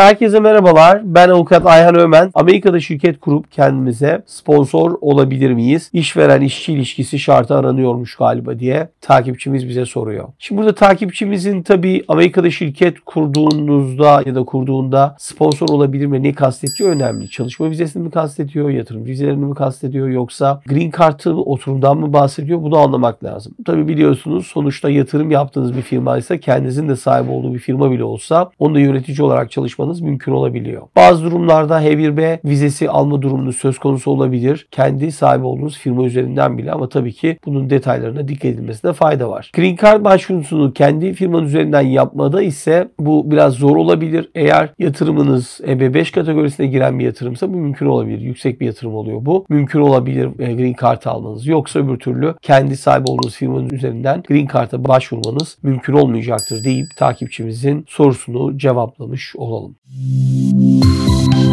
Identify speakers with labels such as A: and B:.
A: Herkese merhabalar. Ben avukat Ayhan Ömen. Amerika'da şirket kurup kendimize sponsor olabilir miyiz? İşveren işçi ilişkisi şartı aranıyormuş galiba diye takipçimiz bize soruyor. Şimdi burada takipçimizin tabii Amerika'da şirket kurduğunuzda ya da kurduğunda sponsor olabilir mi? Ne kastettiği önemli. Çalışma vizesini mi kastediyor? Yatırım vizelerini mi kastediyor? Yoksa green card'ı oturumdan mı bahsediyor? Bunu anlamak lazım. Tabii biliyorsunuz sonuçta yatırım yaptığınız bir firma ise kendinizin de sahip olduğu bir firma bile olsa onu da yönetici olarak çalışmanız mümkün olabiliyor. Bazı durumlarda H1B vizesi alma durumunuz söz konusu olabilir. Kendi sahibi olduğunuz firma üzerinden bile ama tabii ki bunun detaylarına dikkat edilmesine fayda var. Green Card başvurusunu kendi firmanın üzerinden yapmada ise bu biraz zor olabilir. Eğer yatırımınız EB5 kategorisine giren bir yatırımsa bu mümkün olabilir. Yüksek bir yatırım oluyor bu. Mümkün olabilir e, Green Card almanız. Yoksa öbür türlü kendi sahibi olduğunuz firmanın üzerinden Green Card'a başvurmanız mümkün olmayacaktır deyip takipçimizin sorusunu cevaplamış olalım. Thank you.